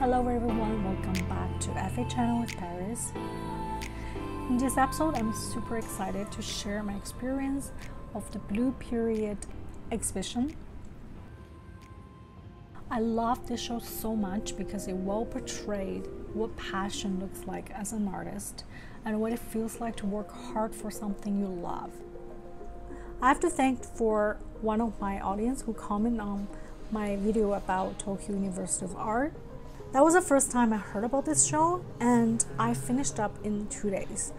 Hello everyone, welcome back to FA Channel with Paris. In this episode, I'm super excited to share my experience of the Blue Period exhibition. I love this show so much because it well portrayed what passion looks like as an artist and what it feels like to work hard for something you love. I have to thank for one of my audience who commented on my video about Tokyo University of Art that was the first time I heard about this show, and I finished up in two days.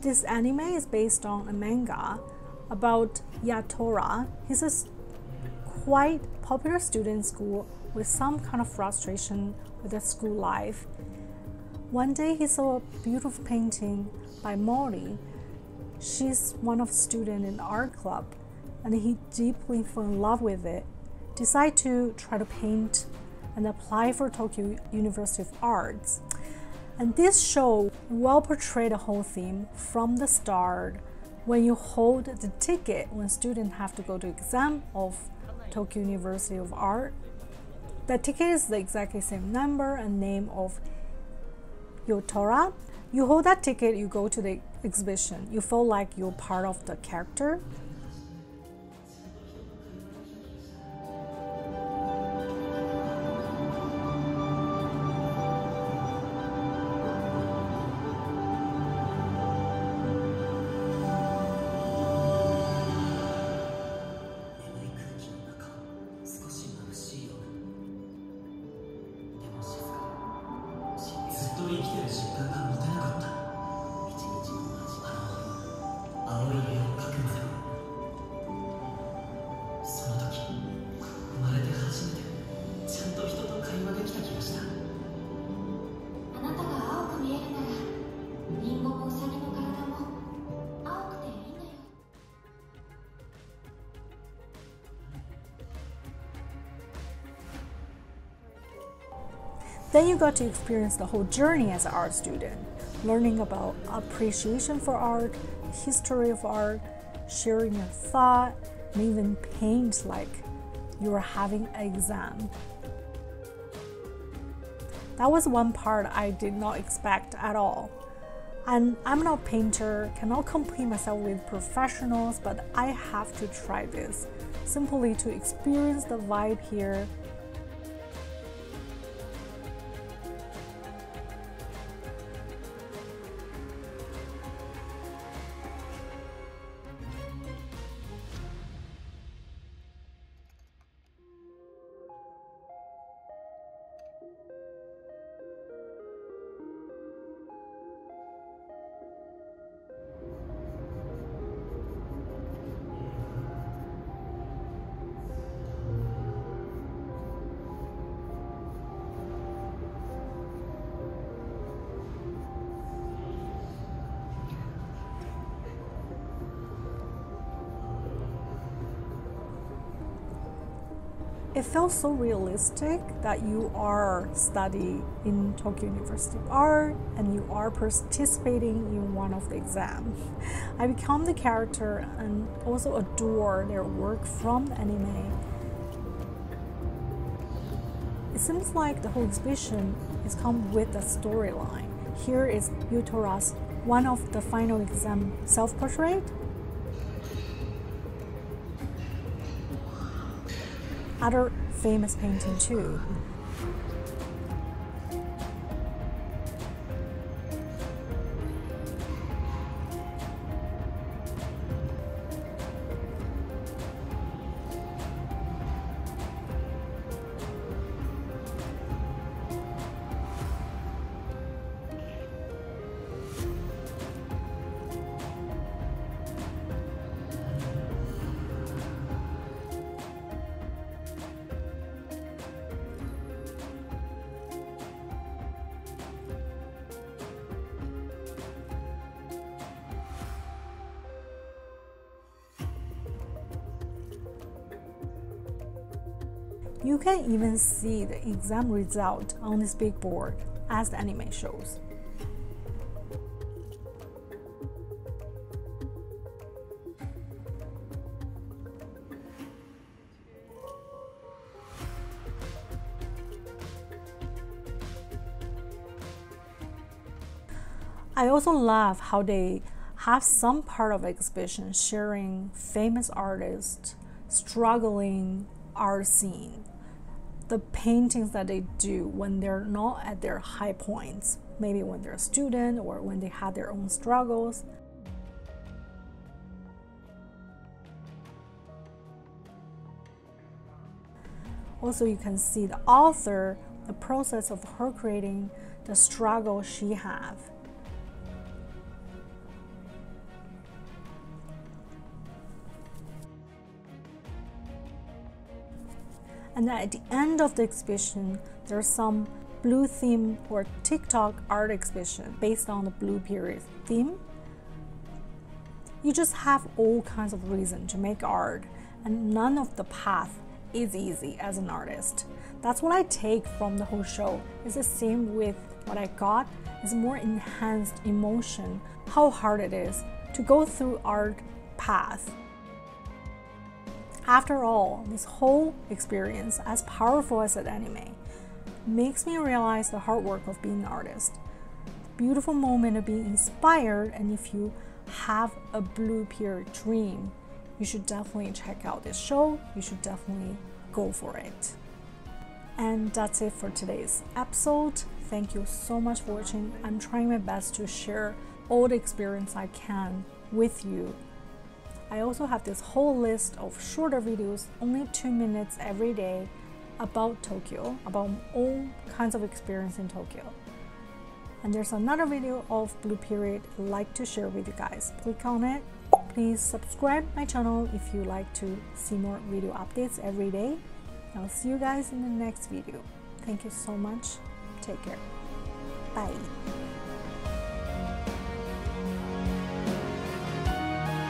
This anime is based on a manga about Yatora. He's a quite popular student in school with some kind of frustration with his school life. One day he saw a beautiful painting by Mori. She's one of the students in art club, and he deeply fell in love with it. Decided to try to paint and apply for Tokyo University of Arts. And this show well portrayed the whole theme from the start. When you hold the ticket, when students have to go to exam of Tokyo University of Art, the ticket is the exactly same number and name of Yatora. You hold that ticket, you go to the exhibition. You feel like you're part of the character Yes, I'm down. Then you got to experience the whole journey as an art student, learning about appreciation for art, history of art, sharing your thought, and even paint like you were having an exam. That was one part I did not expect at all. And I'm not a painter, cannot compete myself with professionals, but I have to try this simply to experience the vibe here it feels so realistic that you are studying in Tokyo University of Art and you are participating in one of the exams. I become the character and also adore their work from the anime. It seems like the whole exhibition is come with a storyline. Here is Yatora's one of the final exam self-portrait other famous painting too. You can even see the exam result on this big board as the anime shows. I also love how they have some part of exhibition sharing famous artists struggling art scene the paintings that they do when they're not at their high points. Maybe when they're a student or when they had their own struggles. Also you can see the author the process of her creating the struggle she have And at the end of the exhibition, there's some blue theme or TikTok art exhibition based on the blue period theme. You just have all kinds of reason to make art, and none of the path is easy as an artist. That's what I take from the whole show. It's the same with what I got. It's more enhanced emotion, how hard it is to go through art path after all, this whole experience, as powerful as an anime, makes me realize the hard work of being an artist. The beautiful moment of being inspired, and if you have a blue period dream, you should definitely check out this show. You should definitely go for it. And that's it for today's episode. Thank you so much for watching. I'm trying my best to share all the experience I can with you I also have this whole list of shorter videos, only two minutes every day, about Tokyo, about all kinds of experience in Tokyo. And there's another video of Blue Period I'd like to share with you guys. Click on it. Please subscribe my channel if you like to see more video updates every day. I'll see you guys in the next video. Thank you so much. Take care. Bye.